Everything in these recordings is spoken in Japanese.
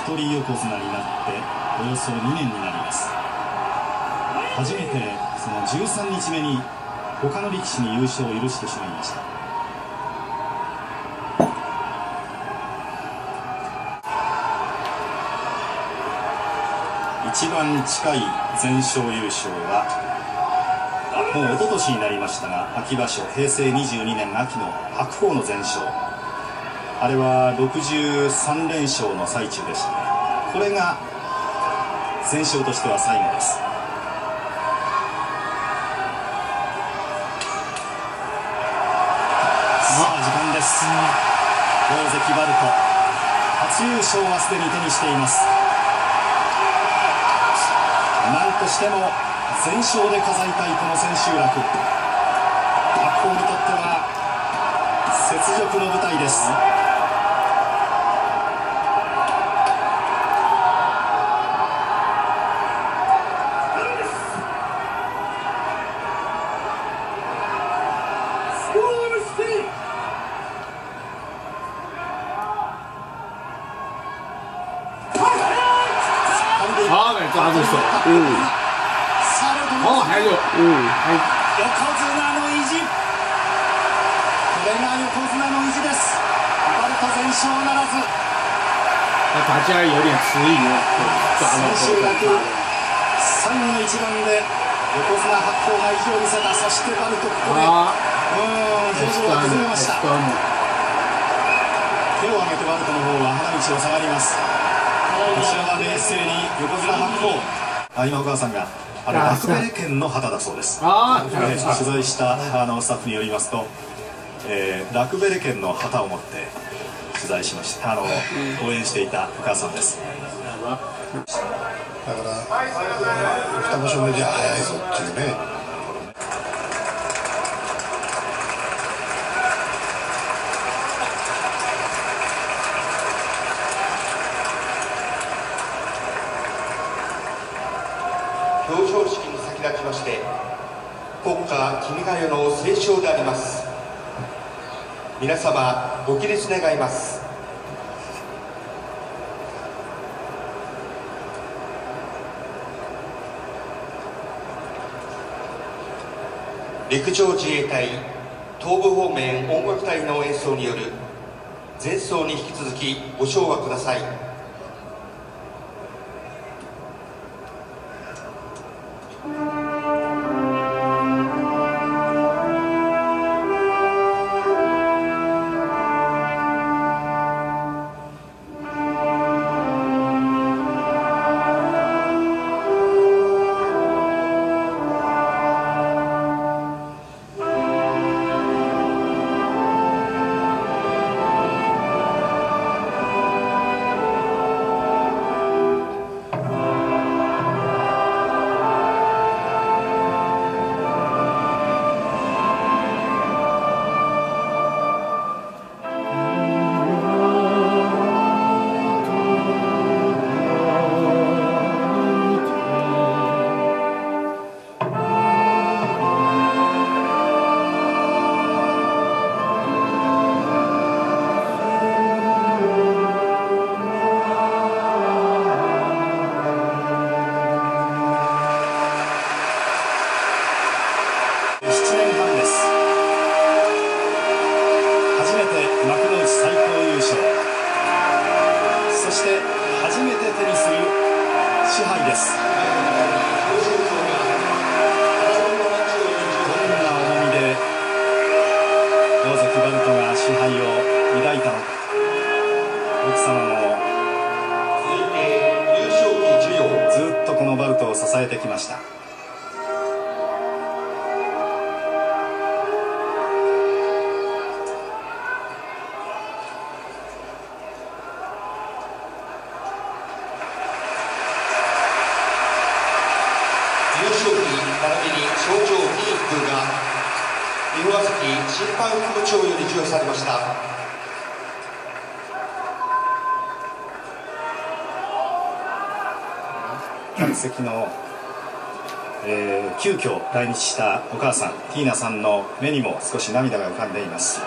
一人横綱になっておよそ2年になります。初めてその13日目に他の力士に優勝を許してしまいました。一番近い全勝優勝はもう一昨年になりましたが秋場所平成22年秋の白鵬の全勝。あれは63連勝の最中でしたこれが全勝としては最後です。さあ時間です。大関バルト。初優勝はすでに手にしています。何としても全勝で飾りたいこの千秋楽。白鵬にとっては雪辱の舞台です。抓住手，うん。さあ哦，还有，うん。还横綱の意地。これが横綱の意地です。バルト全勝ならず。那大家有点迟疑了，抓到千秋楽手了。最後の一番で横綱白鵬が意地を見せた。そしてバルトここで。うん表情が崩れました。手を挙げてバルトの方は花道を下がりますこちらは冷静に横綱白鵬。あ今お母さんがあれあラクベレ県の旗だそうです。啊，えー取材したあのスタッフによりますと、えーラクベレ県の旗を持って取材しました。あの、応援していたお母さんです。だから二場所目じゃ早いぞっていうね表彰式に先立ちまして国家君が代の斉唱であります。皆様ご起立願います。陸上自衛隊東部方面音楽隊の演奏による前奏に引き続きご唱和ください。Just 三浦関審判副部長より授与されました。客席の、えー急遽来日したお母さんティーナさんの目にも少し涙が浮かんでいます。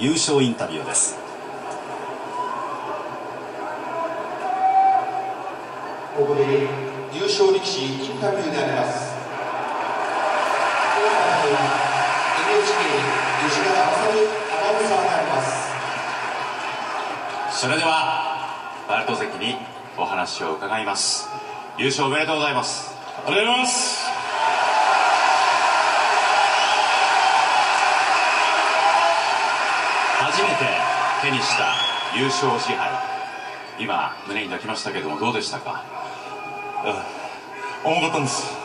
優勝インタビューです。ここで優勝力士インタビューであります。NHK 吉田正美アナウンサーであります。それではバルト関にお話を伺います。優勝おめでとうございます。ありがとうございます初めて手にした優勝賜杯今胸に抱きましたけどもどうでしたか？重かったんです。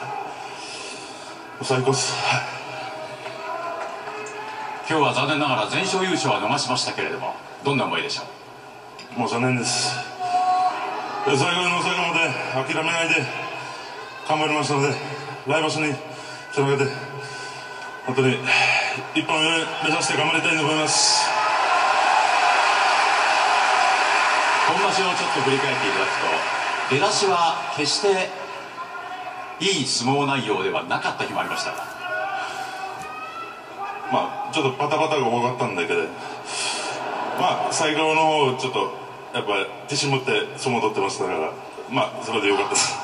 最高です。今日は残念ながら全勝優勝は逃しましたけれどもどんな思いでしょう？もう残念です。最後の最後まで諦めないで頑張りましたので来場所につなげて本当に一本目目指して頑張りたいと思います今場所をちょっと振り返っていただくと出だしは決していい相撲内容ではなかった日もありました。がまあちょっとパタパタが多かったんだけどまあ最後の方ちょっとやっぱ自信持って相撲取ってましたからまあそれでよかったです。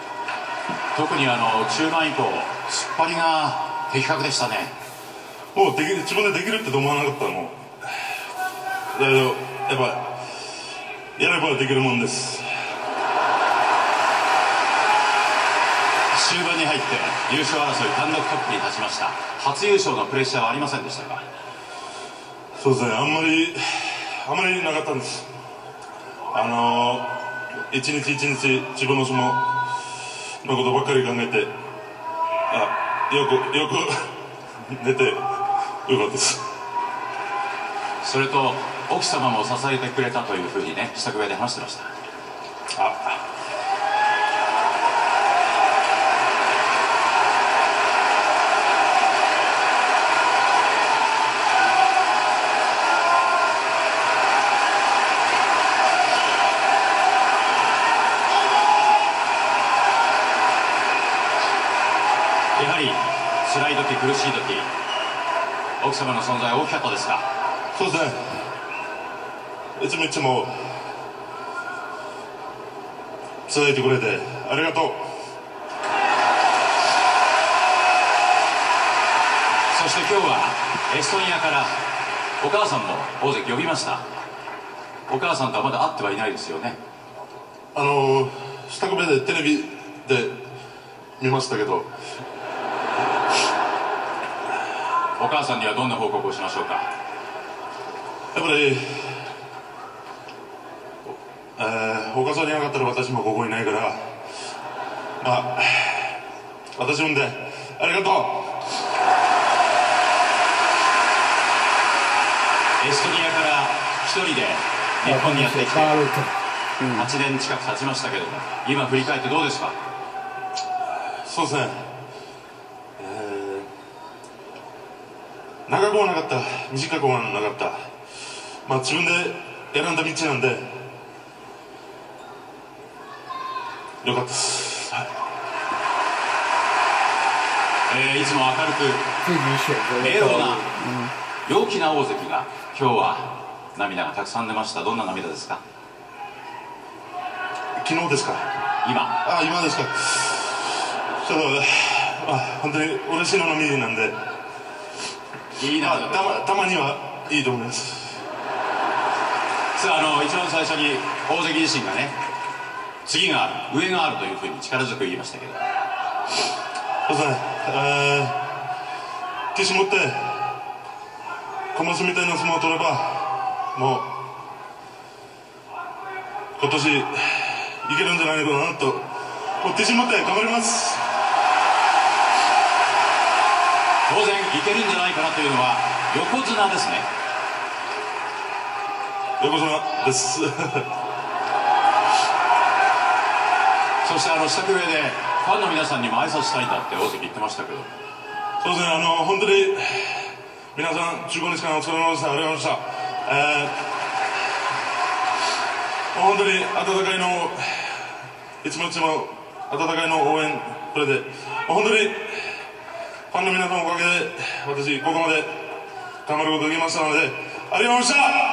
特にあの中盤以降突っ張りが的確でしたね。もうできる自分でできるって思わなかったの。だけどやっぱやればできるもんです。終盤に入って優勝争い単独トップに立ちました。初優勝のプレッシャーはありませんでしたかそうですね。あんまりあんまりなかったんです。あのー、一日一日自分の相撲のことばっかり考えてあよくよく寝てよかったです。それと奥様も支えてくれたというふうにね支度部屋で話してました。あ。やはり辛い時苦しい時奥様の存在大きかったですか？そうですね。いつもいつも伝えてくれてありがとう。そして今日はエストニアからお母さんも大関呼びました。お母さんとはまだ会ってはいないですよね。あのー、支度部屋でテレビで見ましたけど。お母さんにはどんな報告をしましょうか？やっぱり、えー、お母さんにいなかったら私もここにいないから。まあ私産んでありがとう。エストニアから一人で日本にやってきてバールト8年近く経ちましたけども今振り返ってどうですか？そうですね、えー、長くはなかった短くはなかった。まあ自分で選んだ道なんでよかったです、はい。えーいつも明るく平和な。陽気な大関が今日は涙がたくさん出ました。どんな涙ですか？昨日ですか。今。あ今ですか。ちょっとあ本当に嬉しいののみなんで。いいな。まあたまたまにはいいと思います。さああの一番最初に大関自身がね次がある上があるというふうに力強く言いましたけど。そうですねえー自信持って小松みたいな相撲を取ればもう今年いけるんじゃないかなと。もう自信持って頑張ります。当然いけるんじゃないかなというのは横綱ですね。横綱ですそしてあの支度部屋でファンの皆さんにも挨拶したいんだって大関言ってましたけどそうですね、あの本当に皆さん、15日間お疲れ様でした、ありがとうございました。えー、もう本当に温かいのいつもいつも温かいの応援くれて、本当にファンの皆さんのおかげで私ここまで頑張ることができましたのでありがとうございました